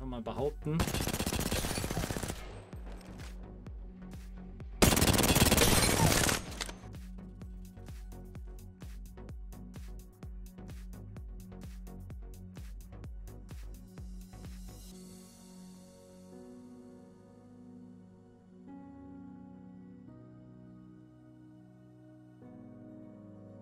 einfach mal behaupten.